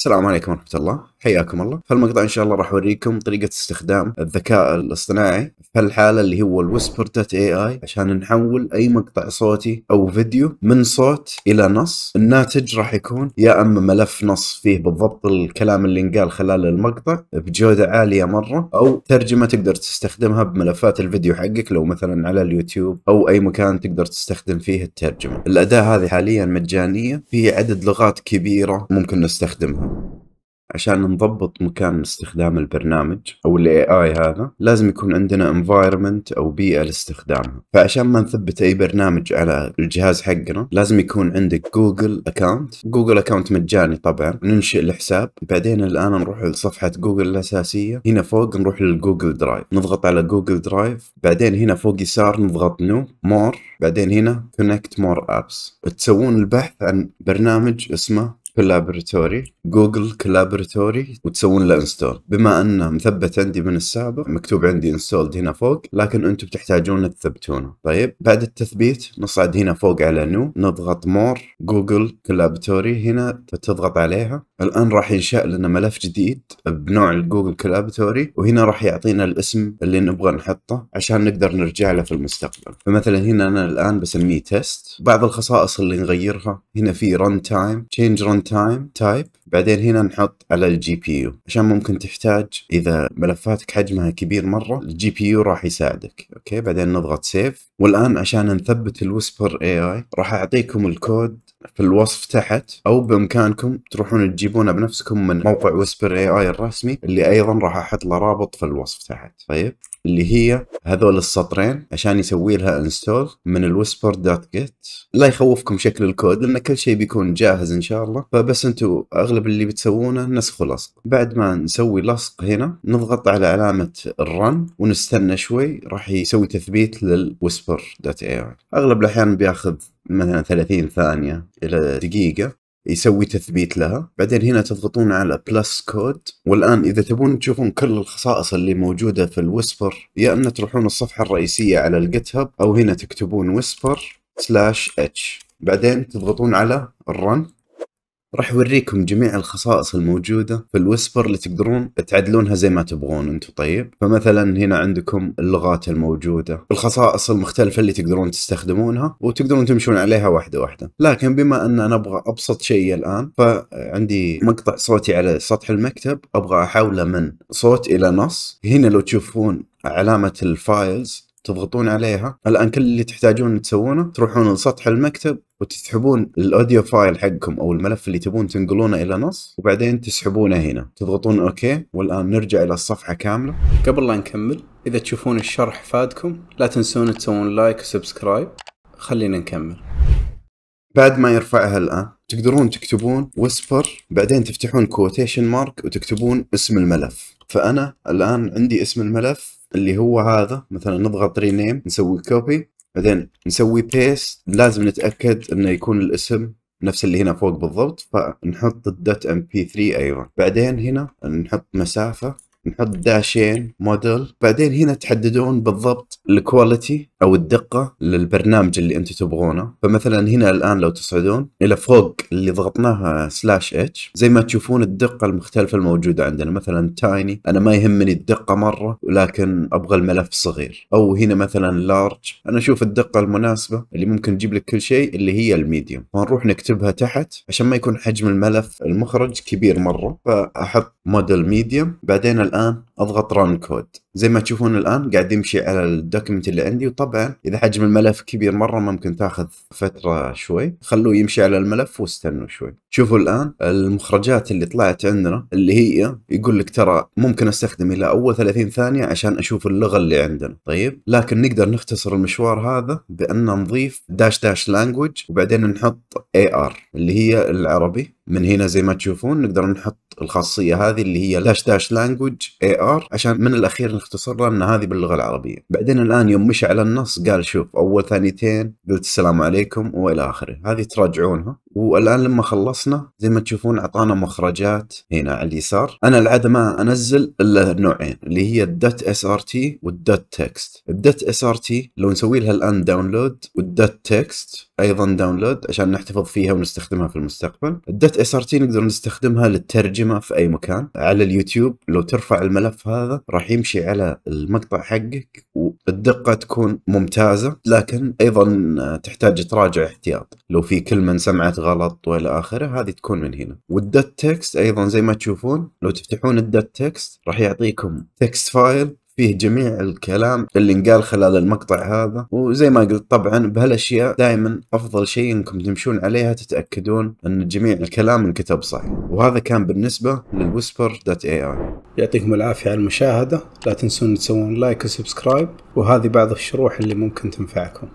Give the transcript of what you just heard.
السلام عليكم ورحمة الله. حياكم الله. في المقطع إن شاء الله راح أوريكم طريقة استخدام الذكاء الاصطناعي في هالحالة اللي هو الويسبر دوت اي اي عشان نحول أي مقطع صوتي أو فيديو من صوت إلى نص. الناتج راح يكون يا أما ملف نص فيه بالضبط الكلام اللي انقال خلال المقطع بجودة عالية مرة أو ترجمة تقدر تستخدمها بملفات الفيديو حقك لو مثلا على اليوتيوب أو أي مكان تقدر تستخدم فيه الترجمة. الأداة هذه حاليا مجانية في عدد لغات كبيرة ممكن نستخدمها. عشان نضبط مكان استخدام البرنامج أو ال AI هذا لازم يكون عندنا environment أو بيئة لاستخدامها. فعشان ما نثبت أي برنامج على الجهاز حقنا لازم يكون عندك Google account Google account مجاني طبعا. ننشئ الحساب. بعدين الآن نروح لصفحة جوجل الأساسية. هنا فوق نروح لل Google Drive نضغط على Google Drive بعدين هنا فوق يسار نضغط نو more بعدين هنا connect more apps تسوون البحث عن برنامج اسمه Colaboratory Google Colaboratory وتسوون له install بما أنه مثبت عندي من السابق مكتوب عندي installed هنا فوق لكن أنتم تحتاجون تثبتونه. طيب بعد التثبيت نصعد هنا فوق على new نضغط More Google Colaboratory هنا تضغط عليها. الآن راح ينشأ لنا ملف جديد بنوع ال Google Colaboratory وهنا راح يعطينا الاسم اللي نبغى نحطه عشان نقدر نرجع له في المستقبل. فمثلا هنا أنا الآن بسميه test بعض الخصائص اللي نغيرها هنا في runtime change runtime type بعدين هنا نحط على ال GPU. عشان ممكن تحتاج إذا ملفاتك حجمها كبير مرة ال GPU راح يساعدك. okay؟ بعدين نضغط save والآن عشان نثبت ال Whisper AI راح أعطيكم الكود في الوصف تحت أو بإمكانكم تروحون تجيبونه بنفسكم من موقع Whisper AI الرسمي اللي أيضا راح أحط له رابط في الوصف تحت. طيب اللي هي هذول السطرين عشان يسوي لها install من ال Whisper dot git لا يخوفكم شكل الكود لأن كل شيء بيكون جاهز إن شاء الله. فبس أنتم أغلب اللي بتسوونه نسخ ولصق. بعد ما نسوي لصق هنا نضغط على علامة ال run ونستنى شوي راح يسوي تثبيت لل Whisper dot AI أغلب الأحيان بياخذ مثلا 30 ثانية إلى دقيقة يسوي تثبيت لها. بعدين هنا تضغطون على plus code والآن إذا تبون تشوفون كل الخصائص اللي موجودة في ال Whisper يا إما تروحون الصفحة الرئيسية على ال GitHub أو هنا تكتبون Whisper slash h بعدين تضغطون على ال run راح يوريكم جميع الخصائص الموجودة في ال Whisper اللي تقدرون تعدلونها زي ما تبغون أنتم طيب؟ فمثلا هنا عندكم اللغات الموجودة الخصائص المختلفة اللي تقدرون تستخدمونها وتقدرون تمشون عليها واحدة واحدة. لكن بما أن أنا أبغى أبسط شيء الآن فعندي مقطع صوتي على سطح المكتب أبغى أحوله من صوت إلى نص. هنا لو تشوفون علامة ال files تضغطون عليها. الآن كل اللي تحتاجون تسوونه تروحون لسطح المكتب وتسحبون ال audio file حقكم أو الملف اللي تبون تنقلونه إلى نص وبعدين تسحبونه هنا. تضغطون okay والآن نرجع إلى الصفحة كاملة. قبل لا نكمل إذا تشوفون الشرح فادكم لا تنسون تسوون like و subscribe. خلينا نكمل. بعد ما يرفعها الآن تقدرون تكتبون Whisper بعدين تفتحون quotation mark وتكتبون اسم الملف. فأنا الآن عندي اسم الملف. اللي هو هذا مثلا نضغط rename نسوي copy بعدين نسوي paste لازم نتأكد إنه يكون الاسم نفس اللي هنا فوق بالضبط فنحط ال dot MP 3 أيضا. بعدين هنا نحط مسافة. نحط dashين model بعدين هنا تحددون بالضبط ال quality أو الدقة للبرنامج اللي أنتم تبغونه. فمثلا هنا الآن لو تصعدون إلى فوق اللي ضغطناها slash h زي ما تشوفون الدقة المختلفة الموجودة عندنا. مثلا tiny أنا ما يهمني الدقة مرة ولكن أبغى الملف صغير. أو هنا مثلا large أنا أشوف الدقة المناسبة اللي ممكن تجيب لك كل شيء اللي هي ال medium. فنروح نكتبها تحت عشان ما يكون حجم الملف المخرج كبير مرة. فأحط model medium بعدين الآن أضغط run code زي ما تشوفون الآن قاعد يمشي على ال document اللي عندي وطبعا إذا حجم الملف كبير مرة ممكن تاخذ فترة شوي. خلوه يمشي على الملف واستنوا شوي. شوفوا الآن المخرجات اللي طلعت عندنا اللي هي يقول لك ترى ممكن أستخدم إلى أول 30 ثانية عشان أشوف اللغة اللي عندنا. طيب؟ لكن نقدر نختصر المشوار هذا بأن نضيف dash dash language وبعدين نحط ar اللي هي العربي. من هنا زي ما تشوفون نقدر نحط الخاصية هذه اللي هي dash dash language ar عشان من الأخير نختصرها ان هذه باللغة العربية. بعدين الآن يوم مشى على النص قال شوف أول ثانيتين قلت السلام عليكم وإلى آخره. هذه تراجعونها. والآن لما خلصنا زي ما تشوفون أعطانا مخرجات هنا على اليسار. أنا العادة ما أنزل إلا نوعين اللي هي ال dot SRT وال dot text. ال dot SRT لو نسوي لها الآن download وال dot text أيضا download عشان نحتفظ فيها ونستخدمها في المستقبل. ال dot SRT نقدر نستخدمها للترجمة في أي مكان. على اليوتيوب لو ترفع الملف هذا راح يمشي على المقطع حقك والدقة تكون ممتازة لكن أيضا تحتاج تراجع احتياط. لو في كلمة انسمعت غلط وإلى آخره هذه تكون من هنا. وال dot text أيضا زي ما تشوفون لو تفتحون ال dot text راح يعطيكم text file فيه جميع الكلام اللي انقال خلال المقطع هذا. وزي ما قلت طبعا بهالأشياء دائما أفضل شيء إنكم تمشون عليها تتأكدون أن جميع الكلام انكتب صح وهذا كان بالنسبة لل Whisper dot AI. يعطيكم العافية على المشاهدة. لا تنسون تسوون like و subscribe. وهذه بعض الشروح اللي ممكن تنفعكم.